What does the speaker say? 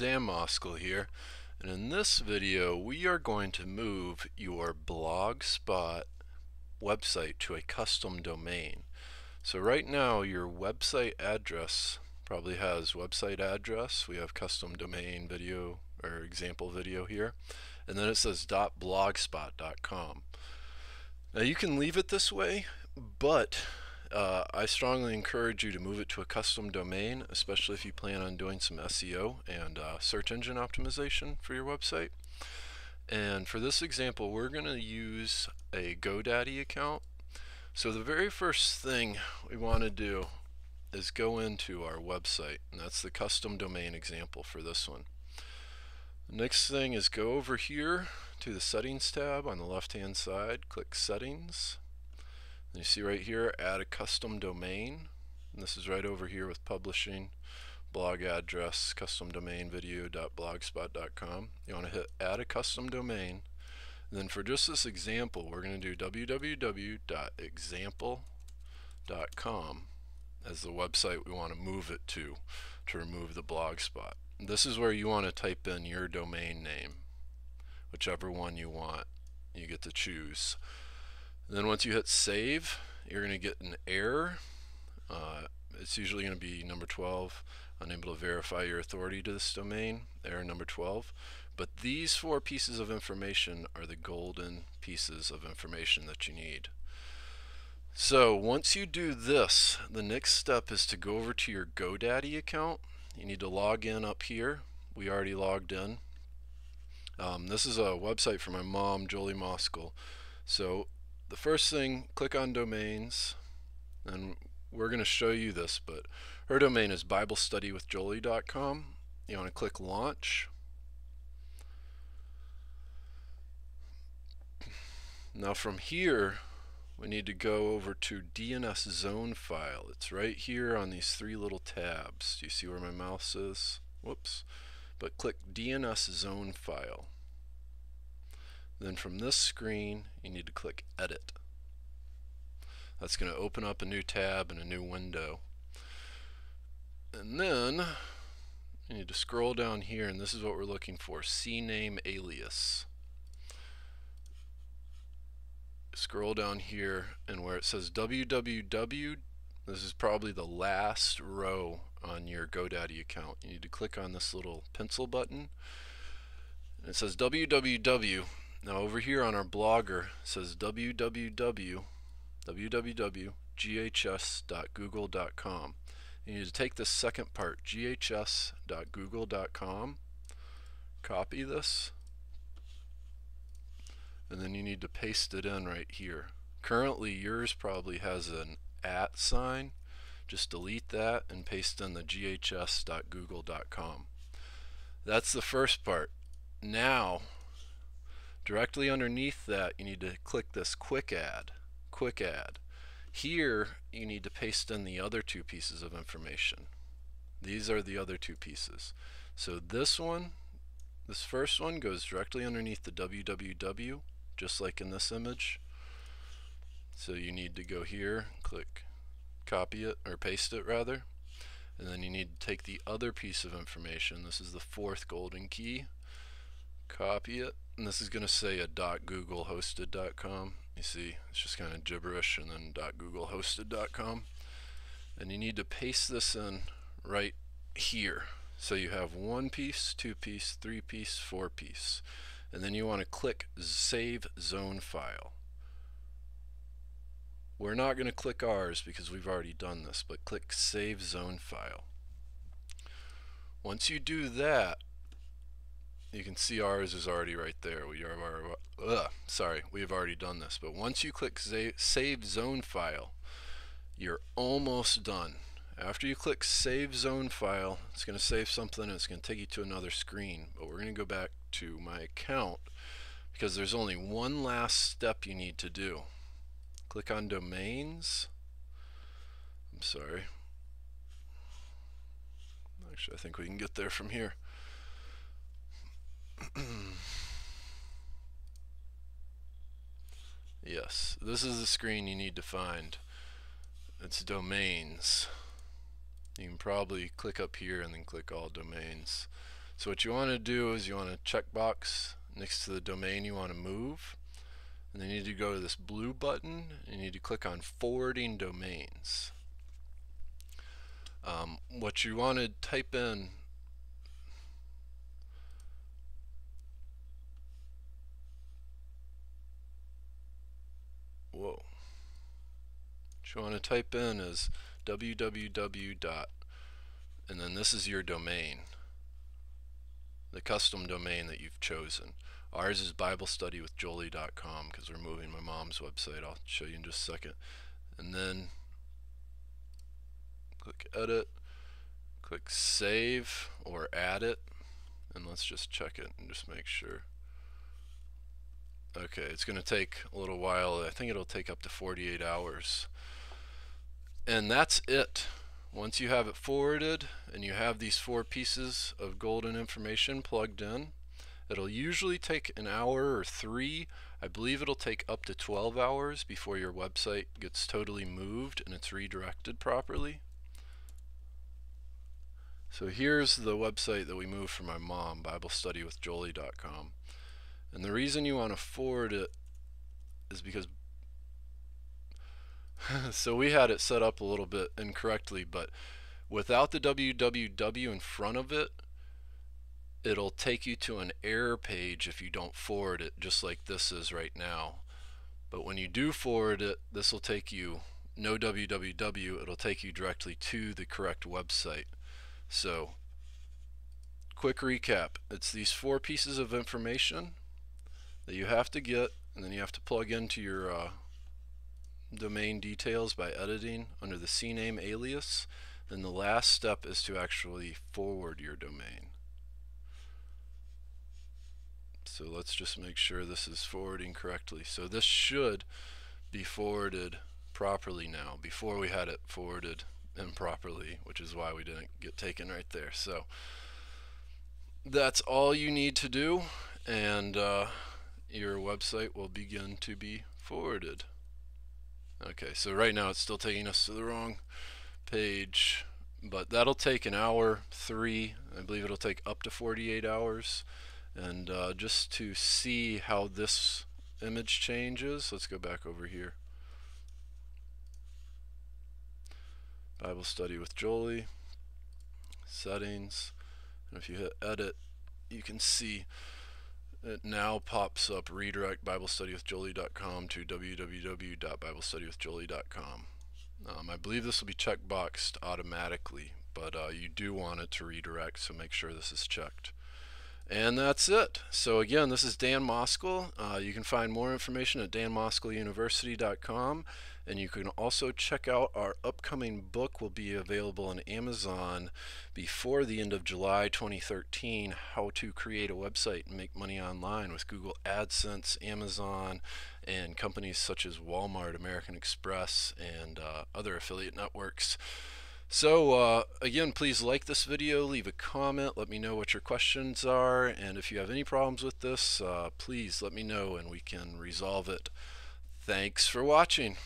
Dan Moskel here and in this video we are going to move your blogspot website to a custom domain. So right now your website address probably has website address, we have custom domain video or example video here and then it says .blogspot.com. Now you can leave it this way but uh, I strongly encourage you to move it to a custom domain, especially if you plan on doing some SEO and uh, search engine optimization for your website. And for this example, we're going to use a GoDaddy account. So the very first thing we want to do is go into our website, and that's the custom domain example for this one. Next thing is go over here to the settings tab on the left hand side, click settings, you see right here, add a custom domain. And this is right over here with publishing, blog address, custom domain video.blogspot.com. You want to hit add a custom domain. And then for just this example, we're going to do www.example.com as the website we want to move it to to remove the blogspot. This is where you want to type in your domain name, whichever one you want. You get to choose. And then once you hit save, you're going to get an error. Uh, it's usually going to be number 12, unable to verify your authority to this domain, error number 12. But these four pieces of information are the golden pieces of information that you need. So once you do this, the next step is to go over to your GoDaddy account. You need to log in up here. We already logged in. Um, this is a website for my mom, Jolie Moskel. So the first thing, click on domains, and we're going to show you this, but her domain is BibleStudyWithJolie.com. You want to click launch. Now from here, we need to go over to DNS zone file. It's right here on these three little tabs. Do you see where my mouse is? Whoops. But click DNS zone file. Then from this screen, you need to click Edit. That's going to open up a new tab and a new window. And then you need to scroll down here, and this is what we're looking for, CNAME alias. Scroll down here, and where it says www, this is probably the last row on your GoDaddy account. You need to click on this little pencil button. It says www now over here on our blogger says www www.ghs.google.com. You need to take this second part, ghs.google.com, copy this, and then you need to paste it in right here. Currently yours probably has an at sign. Just delete that and paste in the ghs.google.com. That's the first part. Now Directly underneath that, you need to click this quick add. Quick add. Here, you need to paste in the other two pieces of information. These are the other two pieces. So this one, this first one goes directly underneath the www, just like in this image. So you need to go here, click copy it, or paste it rather. And then you need to take the other piece of information. This is the fourth golden key. Copy it, and this is going to say a .googlehosted.com. You see, it's just kind of gibberish and then .googlehosted.com. And you need to paste this in right here. So you have one piece, two piece, three piece, four piece. And then you want to click Save Zone File. We're not going to click ours because we've already done this, but click Save Zone File. Once you do that, you can see ours is already right there. We are, ugh, sorry, we have already done this. But once you click Save Zone File, you're almost done. After you click Save Zone File, it's going to save something and it's going to take you to another screen. But we're going to go back to my account because there's only one last step you need to do. Click on Domains. I'm sorry. Actually, I think we can get there from here. yes, this is the screen you need to find. It's domains. You can probably click up here and then click all domains. So what you want to do is you want to check box next to the domain you want to move and then you need to go to this blue button and you need to click on forwarding domains. Um, what you want to type in whoa. What you want to type in is www dot and then this is your domain. The custom domain that you've chosen. Ours is BibleStudyWithJolie.com because we're moving my mom's website. I'll show you in just a second. And then click edit click save or add it and let's just check it and just make sure okay it's gonna take a little while. I think it'll take up to 48 hours. And that's it. Once you have it forwarded and you have these four pieces of golden information plugged in it'll usually take an hour or three. I believe it'll take up to 12 hours before your website gets totally moved and it's redirected properly. So here's the website that we moved for my mom, BibleStudyWithJolie.com. And the reason you want to forward it is because so we had it set up a little bit incorrectly, but without the www in front of it, it'll take you to an error page if you don't forward it, just like this is right now. But when you do forward it, this will take you no www, it'll take you directly to the correct website. So, quick recap. It's these four pieces of information that you have to get, and then you have to plug into your uh, domain details by editing under the CNAME alias. Then the last step is to actually forward your domain. So let's just make sure this is forwarding correctly. So this should be forwarded properly now. Before we had it forwarded improperly, which is why we didn't get taken right there. So that's all you need to do, and uh, your website will begin to be forwarded. Okay, so right now it's still taking us to the wrong page, but that'll take an hour, three. I believe it'll take up to 48 hours. And uh, just to see how this image changes, let's go back over here. Bible study with Jolie, settings, and if you hit edit, you can see it now pops up redirect BibleStudyWithJolie.com to www.BibleStudyWithJolie.com. Um, I believe this will be checkboxed automatically, but uh, you do want it to redirect, so make sure this is checked. And that's it. So again, this is Dan Moskel. Uh, you can find more information at danmoskeluniversity.com. And you can also check out our upcoming book will be available on Amazon before the end of July 2013, How to Create a Website and Make Money Online with Google AdSense, Amazon, and companies such as Walmart, American Express, and uh, other affiliate networks. So uh, again, please like this video, leave a comment, let me know what your questions are, and if you have any problems with this, uh, please let me know and we can resolve it. Thanks for watching.